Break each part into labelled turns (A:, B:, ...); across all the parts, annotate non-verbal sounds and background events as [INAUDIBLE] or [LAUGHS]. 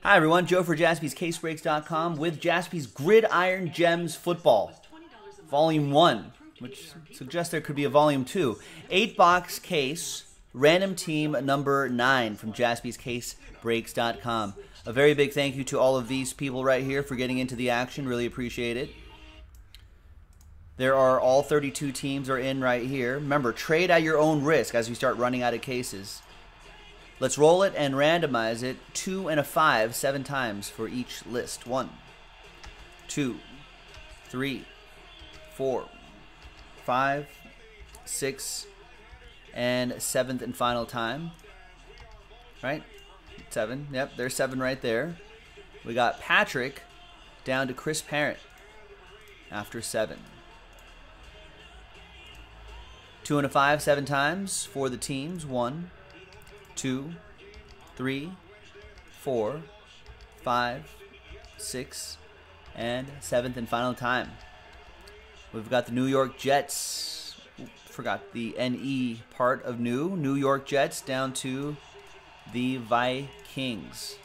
A: Hi, everyone. Joe for jaspyscasebreaks.com with Jaspy's Gridiron Gems Football, Volume 1, which suggests there could be a Volume 2. Eight box case, random team number 9 from jaspyscasebreaks.com. A very big thank you to all of these people right here for getting into the action. Really appreciate it. There are all 32 teams are in right here. Remember, trade at your own risk as we start running out of cases. Let's roll it and randomize it. Two and a five, seven times for each list. One, two, three, four, five, six, and seventh and final time. Right? Seven. Yep, there's seven right there. We got Patrick down to Chris Parent after seven. Two and a five, seven times for the teams. One, two, three, four, five, six, and seventh and final time. We've got the New York Jets. forgot the NE part of new. New York Jets down to the Vikings.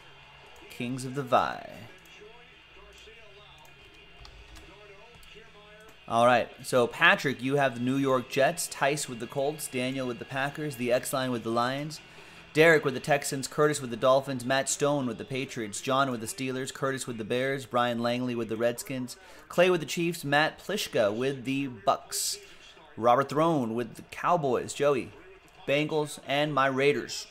A: Kings of the Vi. All right. So, Patrick, you have the New York Jets, Tice with the Colts, Daniel with the Packers, the X Line with the Lions, Derek with the Texans, Curtis with the Dolphins, Matt Stone with the Patriots, John with the Steelers, Curtis with the Bears, Brian Langley with the Redskins, Clay with the Chiefs, Matt Plishka with the Bucks, Robert Throne with the Cowboys, Joey, Bengals, and my Raiders.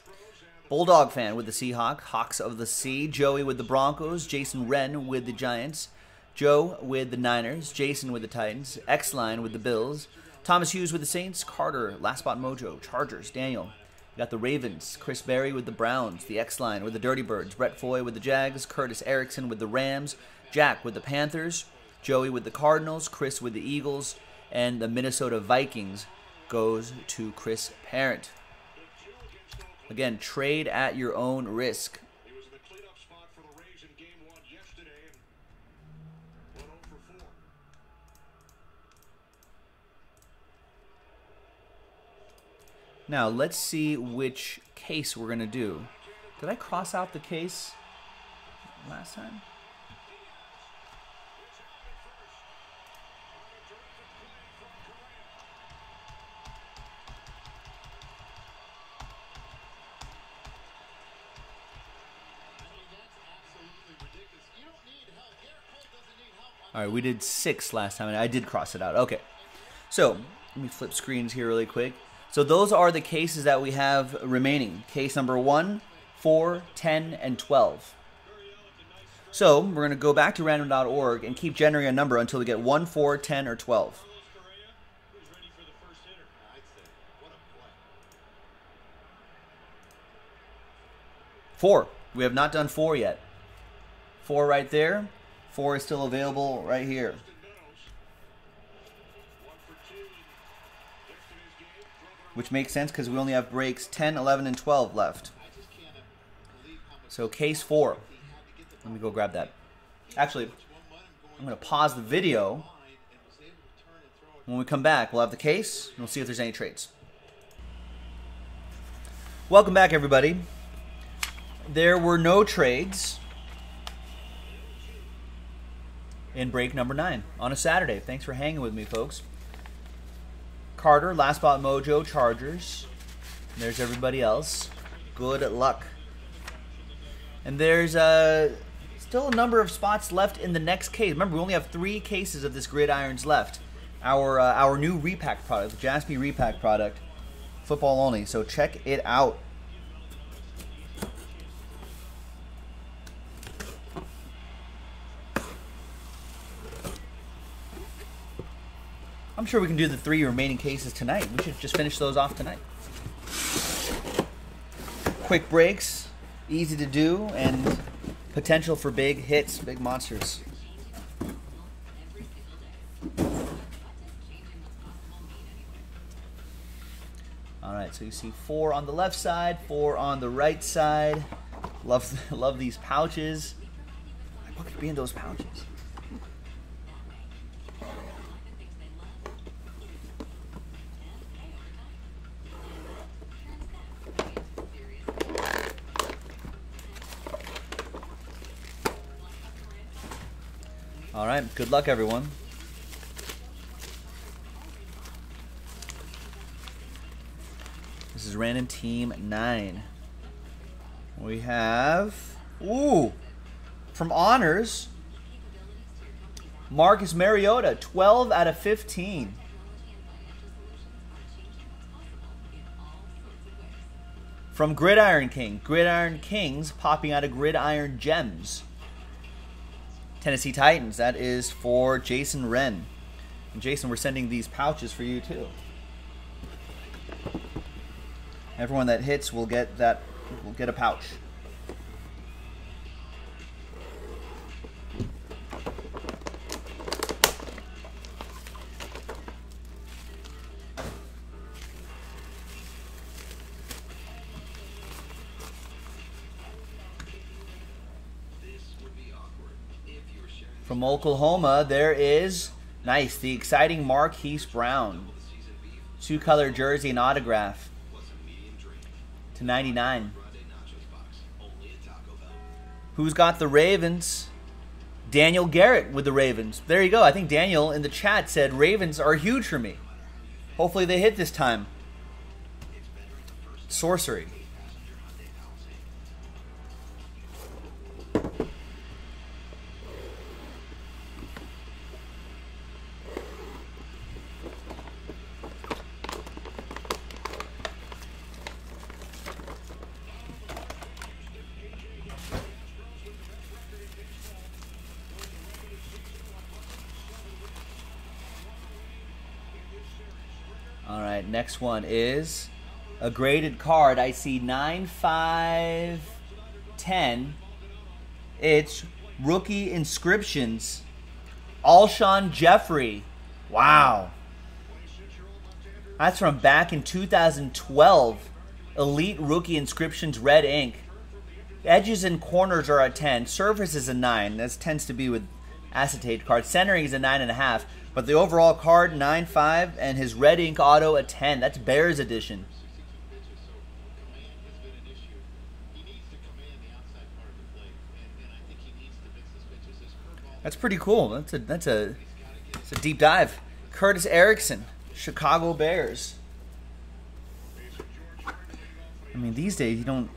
A: Bulldog fan with the Seahawks, Hawks of the Sea, Joey with the Broncos, Jason Wren with the Giants, Joe with the Niners, Jason with the Titans, X Line with the Bills, Thomas Hughes with the Saints, Carter, Last Spot Mojo, Chargers, Daniel, got the Ravens, Chris Berry with the Browns, the X Line with the Dirty Birds, Brett Foy with the Jags, Curtis Erickson with the Rams, Jack with the Panthers, Joey with the Cardinals, Chris with the Eagles, and the Minnesota Vikings goes to Chris Parent. Again, trade at your own risk. Now, let's see which case we're going to do. Did I cross out the case last time? All right, we did six last time, and I did cross it out. Okay. So, let me flip screens here really quick. So those are the cases that we have remaining. Case number 1, 4, 10, and 12. So we're going to go back to random.org and keep generating a number until we get 1, 4, 10, or 12. Four. We have not done four yet. Four right there. Four is still available right here. Which makes sense because we only have breaks 10, 11, and 12 left. So case 4. Let me go grab that. Actually, I'm going to pause the video. When we come back, we'll have the case, and we'll see if there's any trades. Welcome back, everybody. There were no trades in break number 9 on a Saturday. Thanks for hanging with me, folks. Carter, Last Spot Mojo, Chargers. There's everybody else. Good luck. And there's uh, still a number of spots left in the next case. Remember, we only have three cases of this Gridirons left. Our uh, our new repack product, the Jaspy repack product, football only. So check it out. I'm sure we can do the three remaining cases tonight. We should just finish those off tonight. Quick breaks, easy to do, and potential for big hits, big monsters. All right, so you see four on the left side, four on the right side. Love, [LAUGHS] love these pouches. What could be in those pouches? All right. Good luck, everyone. This is random team nine. We have ooh from honors. Marcus Mariota, 12 out of 15. From Gridiron King, Gridiron Kings popping out of Gridiron Gems. Tennessee Titans, that is for Jason Wren. And Jason, we're sending these pouches for you too. Everyone that hits will get that will get a pouch. From Oklahoma, there is nice the exciting Marquise Brown, two color jersey and autograph to 99. Who's got the Ravens? Daniel Garrett with the Ravens. There you go. I think Daniel in the chat said Ravens are huge for me. Hopefully they hit this time. Sorcery. Next one is a graded card. I see 9 5 10. It's rookie inscriptions. Alshon Jeffery. Wow. That's from back in 2012. Elite rookie inscriptions red ink. Edges and corners are a 10. Surface is a 9. This tends to be with acetate card. Centering is a 9.5. But the overall card, 9.5, and his red ink auto, a 10. That's Bears edition. That's pretty cool. That's a that's a it's a deep dive. Curtis Erickson, Chicago Bears. I mean, these days you don't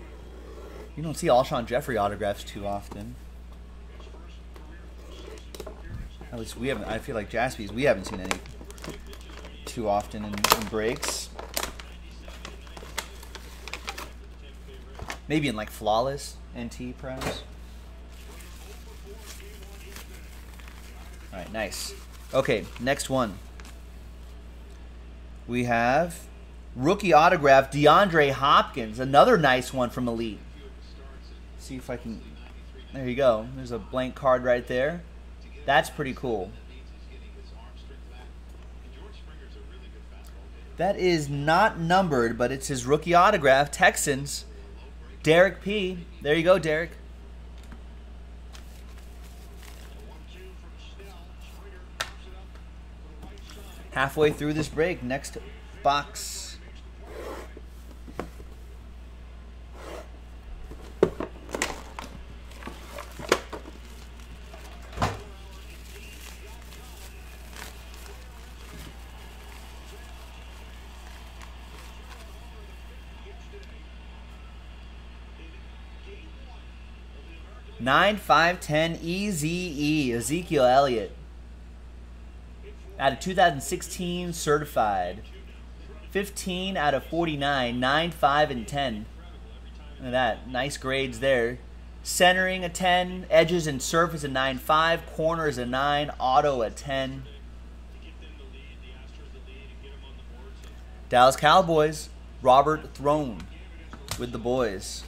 A: you don't see Alshon Jeffery autographs too often. At least we haven't. I feel like Jaspy's. We haven't seen any too often in, in breaks. Maybe in like flawless NT perhaps. All right, nice. Okay, next one. We have rookie autograph DeAndre Hopkins, another nice one from Elite. See if I can. There you go. There's a blank card right there. That's pretty cool. That is not numbered, but it's his rookie autograph. Texans. Derek P. There you go, Derek. Halfway through this break, next box. Nine five ten EZE Ezekiel Elliott out of 2016 certified. 15 out of 49, 9, 5, and 10. Look at that. Nice grades there. Centering a 10, edges and surface a 9, 5, corners a 9, auto a 10. Dallas Cowboys, Robert Throne with the boys.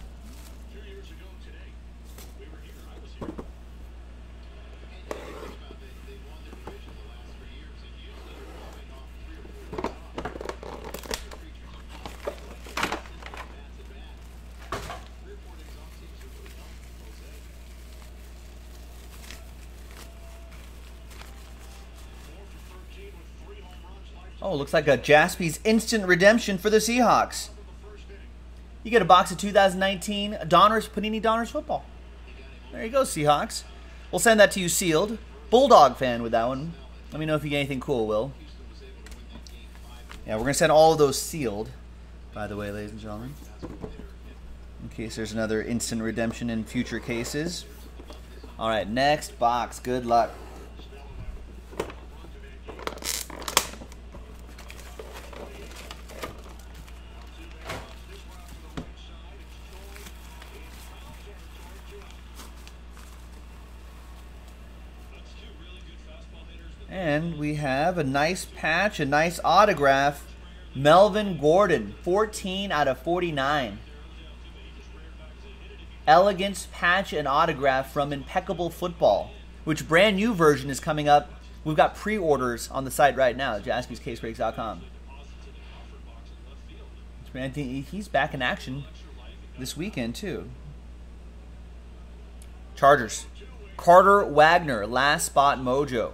A: Oh, looks like a Jaspy's instant redemption for the Seahawks. You get a box of 2019 Donruss Panini Donruss football. There you go, Seahawks. We'll send that to you sealed. Bulldog fan with that one. Let me know if you get anything cool, Will. Yeah, we're going to send all of those sealed, by the way, ladies and gentlemen. In case there's another instant redemption in future cases. All right, next box. Good luck. And we have a nice patch, a nice autograph. Melvin Gordon, 14 out of 49. Elegance patch and autograph from Impeccable Football, which brand new version is coming up. We've got pre-orders on the site right now, jaspyscasebreaks.com. Think he's back in action this weekend too. Chargers. Carter Wagner, last spot mojo.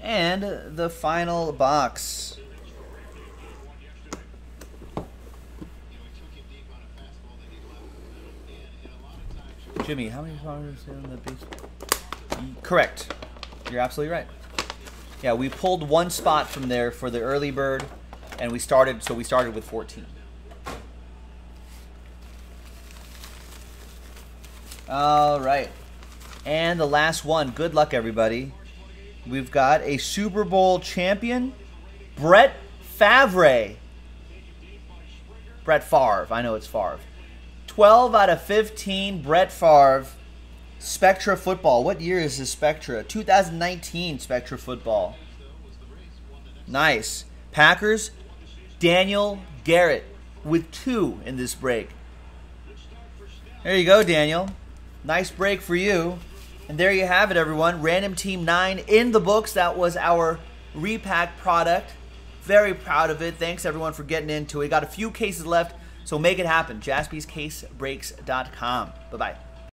A: And the final box. Jimmy, how many followers in the base? Correct. You're absolutely right. Yeah, we pulled one spot from there for the early bird, and we started. So we started with 14. All right, and the last one. Good luck, everybody. We've got a Super Bowl champion, Brett Favre. Brett Favre. I know it's Favre. 12 out of 15, Brett Favre. Spectra football. What year is this Spectra? 2019 Spectra football. Nice. Packers, Daniel Garrett with two in this break. There you go, Daniel. Nice break for you. And there you have it, everyone. Random Team 9 in the books. That was our repack product. Very proud of it. Thanks, everyone, for getting into it. Got a few cases left, so make it happen. JaspysCaseBreaks.com. Bye bye.